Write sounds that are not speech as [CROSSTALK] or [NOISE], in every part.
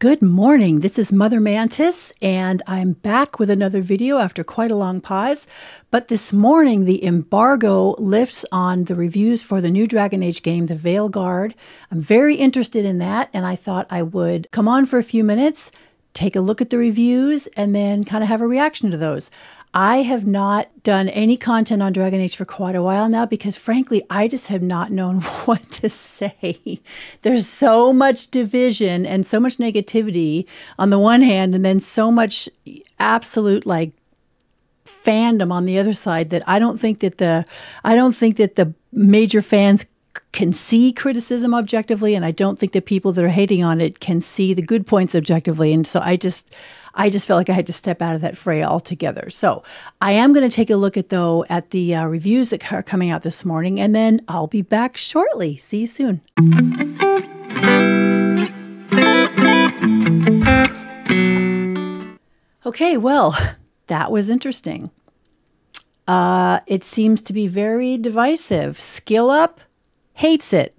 Good morning. This is MotherMantiss, and I'm back with another video after quite a long pause. But this morning, the embargo lifts on the reviews for the new Dragon Age game, The Veilguard. I'm very interested in that, and I thought I would come on for a few minutes, take a look at the reviews, and then kind of have a reaction to those. I have not done any content on Dragon Age for quite a while now because, frankly, I just have not known [LAUGHS] what to say. There's so much division and so much negativity on the one hand, and then so much absolute like fandom on the other side that I don't think that the I don't think that the major fans can see criticism objectively and I don't think that people that are hating on it can see the good points objectively and so I just I just felt like I had to step out of that fray altogether. So I am going to take a look at though at the uh, reviews that are coming out this morning, and then I'll be back shortly. See you soon. Okay, well, [LAUGHS] that was interesting. Uh, it seems to be very divisive. Skill Up hates it.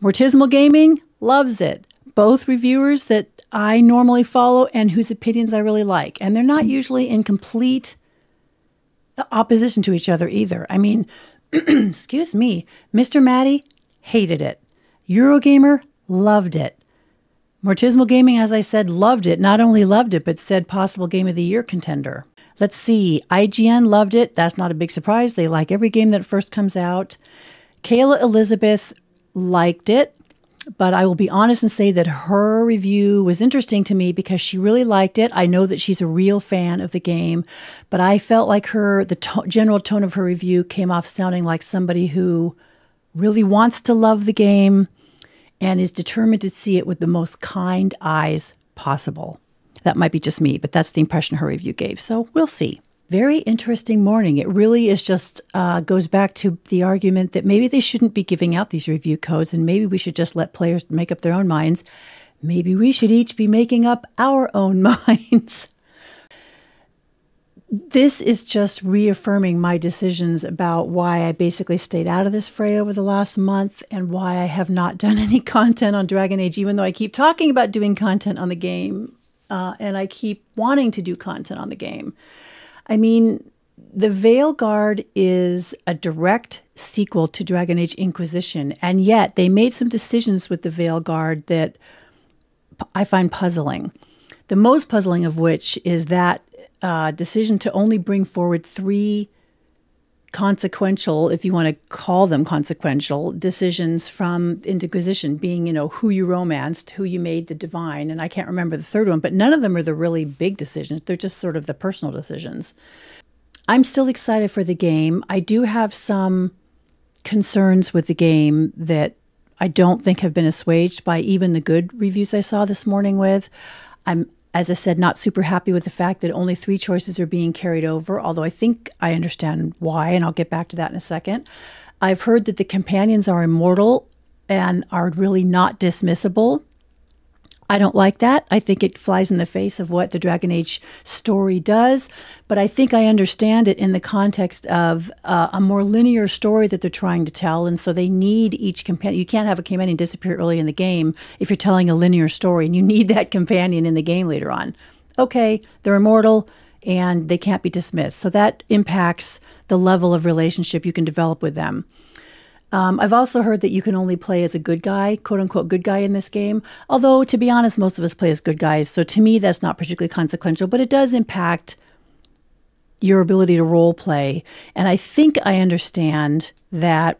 Mortismal Gaming loves it. Both reviewers that I normally follow and whose opinions I really like. And they're not usually in complete opposition to each other either. I mean, [CLEARS THROAT] excuse me, Mr. Matty hated it. Eurogamer loved it. Mortismal Gaming, as I said, loved it. Not only loved it, but said possible game of the year contender. Let's see. IGN loved it. That's not a big surprise. They like every game that first comes out. Kayla Elizabeth liked it but I will be honest and say that her review was interesting to me because she really liked it. I know that she's a real fan of the game, but I felt like her the to- general tone of her review came off sounding like somebody who really wants to love the game and is determined to see it with the most kind eyes possible. That might be just me, but that's the impression her review gave. So we'll see very interesting morning. It really is just uh, goes back to the argument that maybe they shouldn't be giving out these review codes, and maybe we should just let players make up their own minds. Maybe we should each be making up our own [LAUGHS] minds. this is just reaffirming my decisions about why I basically stayed out of this fray over the last month and why I have not [LAUGHS] done any content on Dragon Age, even though I keep talking about doing content on the game uh, and I keep wanting to do content on the game. I mean, the Veilguard is a direct sequel to Dragon Age Inquisition, and yet they made some decisions with the Veilguard that I find puzzling. The most puzzling of which is that uh, decision to only bring forward three consequential, if you want to call them consequential, decisions from Inquisition, being, you know, who you romanced, who you made the divine, and I can't remember the third one, but none of them are the really big decisions. They're just sort of the personal decisions. I'm still excited for the game. I do have some concerns with the game that I don't think have been assuaged by even the good reviews I saw this morning with. I'm as I said, not super happy with the fact that only three choices are being carried over, although I think I understand why, and I'll get back to that in a second. I've heard that the companions are immortal and are really not dismissible. I don't like that. I think it flies in the face of what the Dragon Age story does. But I think I understand it in the context of uh, a more linear story that they're trying to tell. And so they need each companion. You can't have a companion disappear early in the game if you're telling a linear story, and you need that companion in the game later on. Okay, they're immortal and they can't be dismissed. So that impacts the level of relationship you can develop with them. Um, I've also heard that you can only play as a good guy, quote unquote, good guy in this game. Although, to be honest, most of us play as good guys. So to me, that's not particularly consequential, but it does impact your ability to role play. And I think I understand that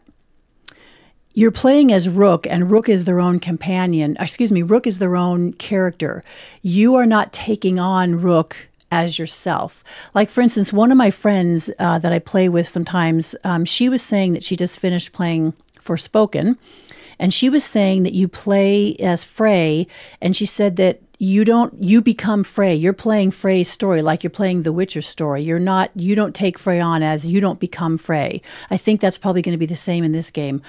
you're playing as Rook, and Rook is their own companion. Excuse me, Rook is their own character. You are not taking on Rook as yourself. Like, for instance, one of my friends uh, that I play with sometimes, um, she was saying that she just finished playing Forspoken. And she was saying that you play as Frey, and she said that you don't you become Frey. You're playing Frey's story like you're playing the Witcher story. You're not you don't take Frey on as you don't become Frey. I think that's probably going to be the same in this game.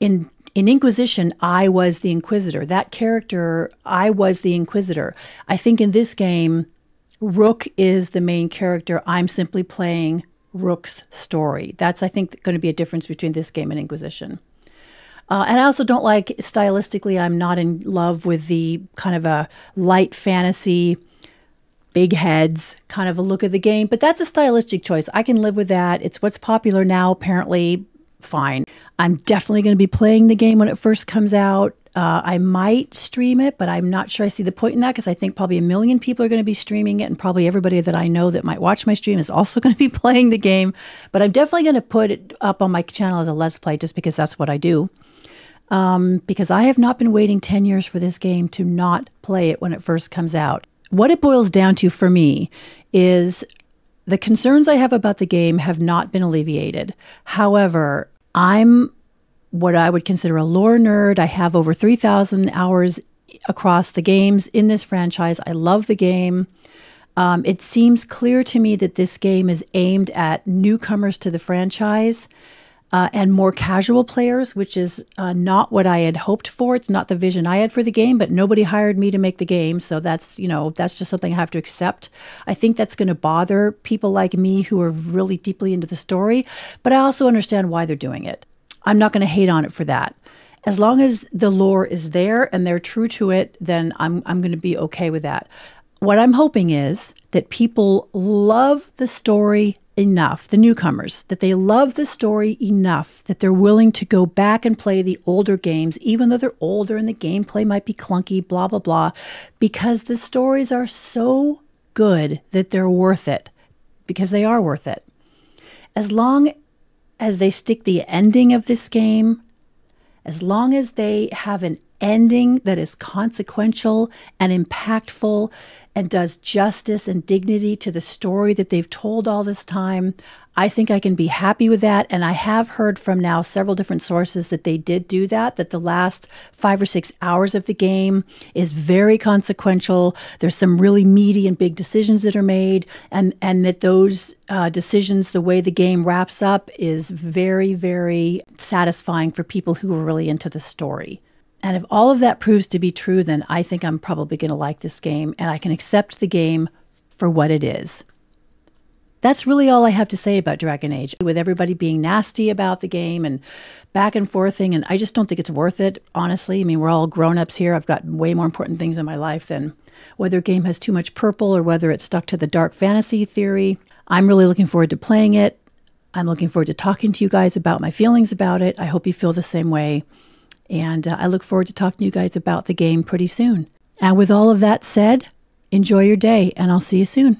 In in Inquisition, I was the Inquisitor. That character, I was the Inquisitor. I think in this game, Rook is the main character. I'm simply playing Rook's story. That's, I think, going to be a difference between this game and Inquisition. Uh, and I also don't like stylistically, I'm not in love with the kind of a light fantasy, big heads kind of a look of the game. But that's a stylistic choice. I can live with that. It's what's popular now, apparently. Fine. I'm definitely going to be playing the game when it first comes out. Uh, I might stream it, but I'm not sure I see the point in that because I think probably a million people are going to be streaming it, and probably everybody that I know that might watch my stream is also [LAUGHS] going to be playing the game. But I'm definitely going to put it up on my channel as a Let's Play just because that's what I do um, because I have not been waiting 10 years for this game to not play it when it first comes out. What it boils down to for me is the concerns I have about the game have not been alleviated. However, I'm what I would consider a lore nerd. I have over 3,000 hours across the games in this franchise. I love the game. Um, it seems clear to me that this game is aimed at newcomers to the franchise uh, and more casual players, which is uh, not what I had hoped for. It's not the vision I had for the game, but nobody hired me to make the game, so that's you know that's just something I have to accept. I think that's going to bother people like me who are really deeply into the story, but I also understand why they're doing it. I'm not going to hate on it for that. As long as the lore is there and they're true to it, then I'm I'm going to be okay with that. What I'm hoping is that people love the story enough, the newcomers, that they love the story enough that they're willing to go back and play the older games, even though they're older and the gameplay might be clunky, blah, blah, blah, because the stories are so good that they're worth it, because they are worth it. As long as they stick the ending of this game, as long as they have an ending that is consequential and impactful and does justice and dignity to the story that they've told all this time, I think I can be happy with that. And I have heard from now several different sources that they did do that, that the last five or six hours of the game is very consequential. There's some really meaty and big decisions that are made, and, and that those uh, decisions, the way the game wraps up, is very, very satisfying for people who are really into the story. And if all of that proves to be true, then I think I'm probably going to like this game and I can accept the game for what it is. That's really all I have to say about Dragon Age, with everybody being nasty about the game and back and forthing. And I just don't think it's worth it, honestly. I mean, we're all grown ups here. I've got way more important things in my life than whether a game has too much purple or whether it's stuck to the dark fantasy theory. I'm really looking forward to playing it. I'm looking forward to talking to you guys about my feelings about it. I hope you feel the same way. And uh, I look forward to talking to you guys about the game pretty soon. And with all of that said, enjoy your day, and I'll see you soon.